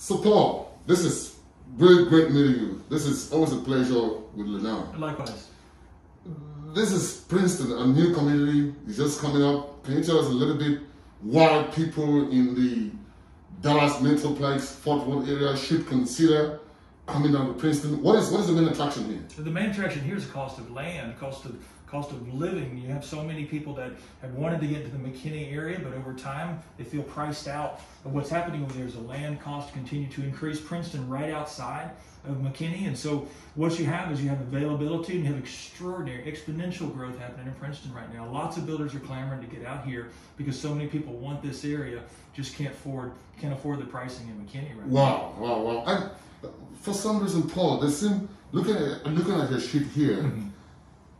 So, Paul, this is really great meeting you. This is always a pleasure with Lenell. Likewise. This is Princeton, a new community. It's just coming up. Can you tell us a little bit why people in the Dallas Metroplex, Fort Worth area should consider coming down to Princeton? What is what is the main attraction here? So the main attraction here is the cost of land, cost of cost of living. You have so many people that have wanted to get to the McKinney area, but over time they feel priced out. But what's happening over there is the land costs continue to increase. Princeton right outside of McKinney, and so what you have is you have availability and you have extraordinary exponential growth happening in Princeton right now. Lots of builders are clamoring to get out here because so many people want this area, just can't afford can't afford the pricing in McKinney right wow, now. Wow, wow, wow! And for some reason, Paul, they seem looking at looking at your sheet here. Mm-hmm.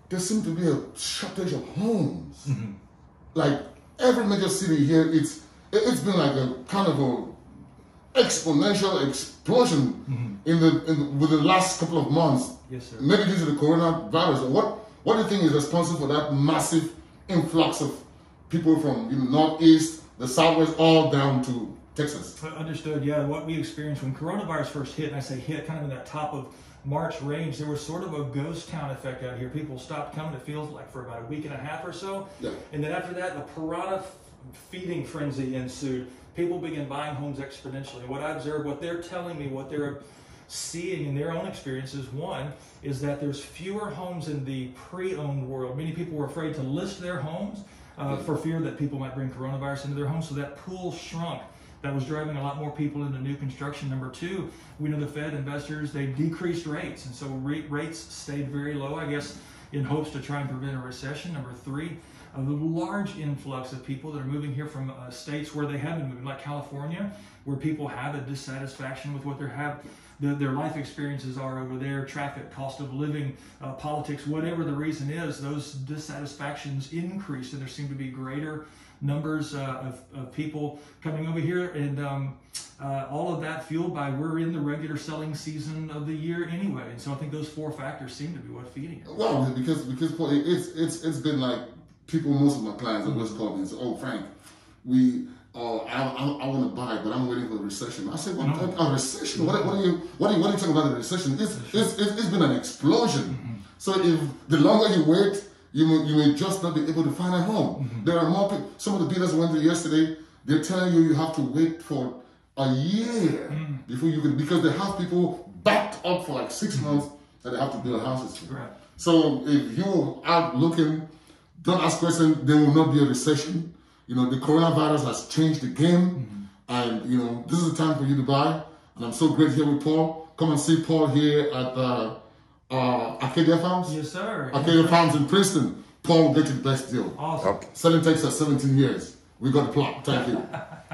There seems to be a shortage of homes. Mm-hmm. Like every major city here, it's it's been like a kind of a exponential explosion mm-hmm. in the in, within the last couple of months. Yes, sir. Maybe due to the coronavirus. What what do you think is responsible for that massive influx of people from the northeast, the southwest, all down to Texas? Understood. Yeah, what we experienced when coronavirus first hit, and I say hit, kind of in that top of March range, there was sort of a ghost town effect out here. People stopped coming, it feels like, for about a week and a half or so. Yeah. And then after that, the piranha feeding frenzy ensued. People began buying homes exponentially. What I observed, what they're telling me, what they're seeing in their own experiences, one, is that there's fewer homes in the pre-owned world. Many people were afraid to list their homes uh, for fear that people might bring coronavirus into their homes, so that pool shrunk that was driving a lot more people into new construction. Number two, we know the Fed investors, they decreased rates. And so rates stayed very low, I guess, in hopes to try and prevent a recession. Number three, a large influx of people that are moving here from uh, states where they have been moving, like California, where people have a dissatisfaction with what they have, the, their life experiences are over there, traffic, cost of living, uh, politics, whatever the reason is, those dissatisfactions increase, and there seem to be greater numbers uh, of, of, people coming over here, and um, uh, all of that fueled by we're in the regular selling season of the year anyway. And so I think those four factors seem to be what feeding it. Well, because because it's it's it's been like people, most of my clients always called me and say, "Oh, Frank, we." Uh, I, I, I want to buy, but I'm waiting for the recession. I said, well, no. a recession? What, what, are you what are you what are you talking about the recession? It's, it's, it's, it's been an explosion. Mm-hmm. So if the longer you wait, you may, you may just not be able to find a home. Mm-hmm. There are more people. Some of the builders went to yesterday. They're telling you you have to wait for a year mm. before you can because they have people backed up for like 6 mm-hmm. months that they have to build houses. Right. So if you're out looking, don't ask questions. There will not be a recession. You know the coronavirus has changed the game, mm-hmm. and you know this is the time for you to buy. And I'm so great here with Paul. Come and see Paul here at. Uh, uh, Arcadia Farms? Yes, sir. Arcadia Farms in Princeton. Paul will get you the best deal. Awesome. Okay. Selling takes us 17 years. We got the plot. Thank you.